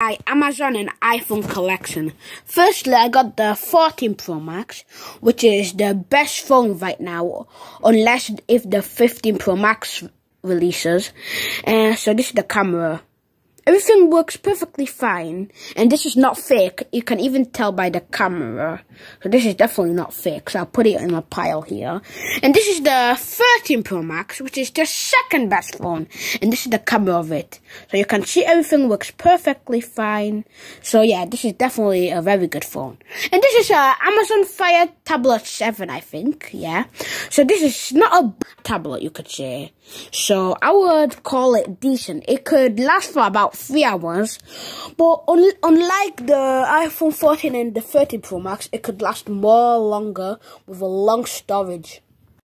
my Amazon and iPhone collection. Firstly, I got the 14 Pro Max, which is the best phone right now, unless if the 15 Pro Max releases. And so this is the camera. Everything works perfectly fine, and this is not fake. You can even tell by the camera. So this is definitely not fake, so I'll put it in a pile here. And this is the 13 Pro Max, which is the second best phone, and this is the camera of it. So you can see everything works perfectly fine. So yeah, this is definitely a very good phone. And this is a Amazon Fire Tablet 7, I think, yeah. So this is not a tablet, you could say. So I would call it decent. It could last for about three hours. But un unlike the iPhone 14 and the 13 Pro Max, it could last more longer with a long storage.